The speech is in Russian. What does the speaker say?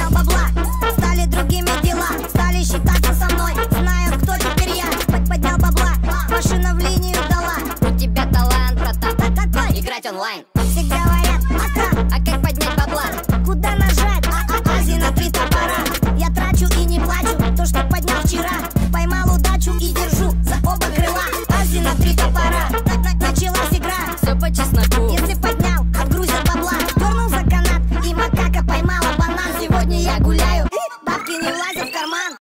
взял бабла. Стали другими дела Стали считаться со мной. Знаю, кто теперь я. Поднял бабла Машина в линию дала. У тебя талант, а братан Играть онлайн. Все говорят, ака, ака Сегодня я гуляю, бабки не лают